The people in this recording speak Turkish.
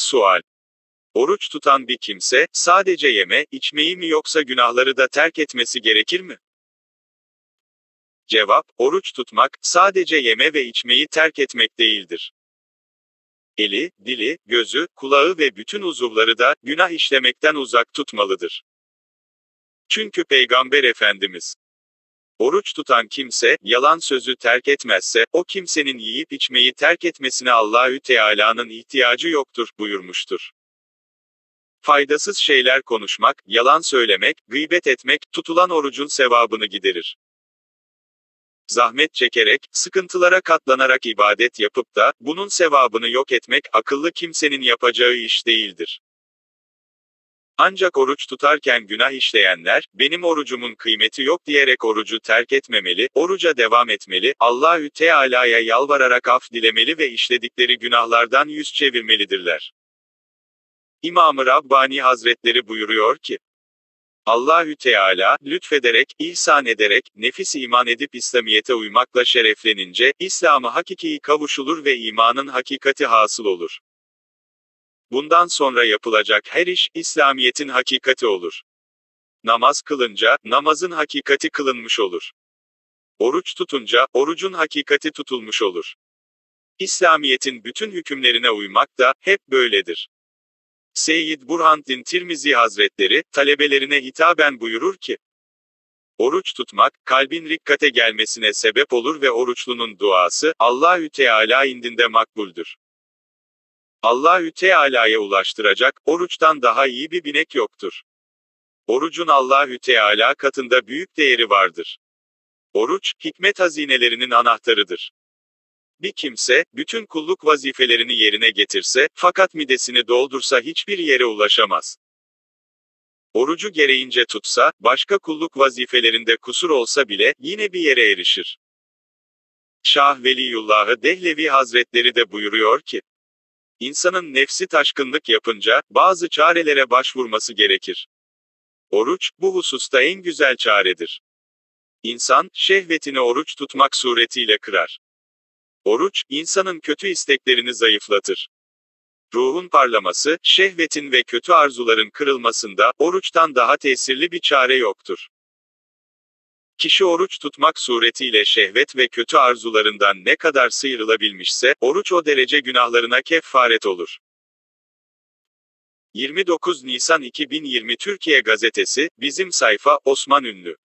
Sual. Oruç tutan bir kimse, sadece yeme, içmeyi mi yoksa günahları da terk etmesi gerekir mi? Cevap, oruç tutmak, sadece yeme ve içmeyi terk etmek değildir. Eli, dili, gözü, kulağı ve bütün uzuvları da, günah işlemekten uzak tutmalıdır. Çünkü Peygamber Efendimiz, Oruç tutan kimse, yalan sözü terk etmezse, o kimsenin yiyip içmeyi terk etmesine Allahü Teala'nın ihtiyacı yoktur, buyurmuştur. Faydasız şeyler konuşmak, yalan söylemek, gıybet etmek, tutulan orucun sevabını giderir. Zahmet çekerek, sıkıntılara katlanarak ibadet yapıp da, bunun sevabını yok etmek, akıllı kimsenin yapacağı iş değildir. Ancak oruç tutarken günah işleyenler, benim orucumun kıymeti yok diyerek orucu terk etmemeli, oruca devam etmeli, Allahü Teala'ya yalvararak af dilemeli ve işledikleri günahlardan yüz çevirmelidirler. İmam-ı Rabbani Hazretleri buyuruyor ki, Allahü Teala, lütfederek, ihsan ederek, nefis iman edip İslamiyete uymakla şereflenince, İslam'ı hakikiyi kavuşulur ve imanın hakikati hasıl olur. Bundan sonra yapılacak her iş, İslamiyet'in hakikati olur. Namaz kılınca, namazın hakikati kılınmış olur. Oruç tutunca, orucun hakikati tutulmuş olur. İslamiyet'in bütün hükümlerine uymak da, hep böyledir. Seyyid Burhanddin Tirmizi Hazretleri, talebelerine hitaben buyurur ki, Oruç tutmak, kalbin rikkate gelmesine sebep olur ve oruçlunun duası, Allahü Teala indinde makbuldür. Allahü Teala'ya ulaştıracak, oruçtan daha iyi bir binek yoktur. Orucun Allahü Teala katında büyük değeri vardır. Oruç, hikmet hazinelerinin anahtarıdır. Bir kimse, bütün kulluk vazifelerini yerine getirse, fakat midesini doldursa hiçbir yere ulaşamaz. Orucu gereğince tutsa, başka kulluk vazifelerinde kusur olsa bile, yine bir yere erişir. Şah Veliyullah'ı Dehlevi Hazretleri de buyuruyor ki, İnsanın nefsi taşkınlık yapınca, bazı çarelere başvurması gerekir. Oruç, bu hususta en güzel çaredir. İnsan, şehvetini oruç tutmak suretiyle kırar. Oruç, insanın kötü isteklerini zayıflatır. Ruhun parlaması, şehvetin ve kötü arzuların kırılmasında, oruçtan daha tesirli bir çare yoktur. Kişi oruç tutmak suretiyle şehvet ve kötü arzularından ne kadar sıyrılabilmişse, oruç o derece günahlarına kefaret olur. 29 Nisan 2020 Türkiye Gazetesi, bizim sayfa, Osman Ünlü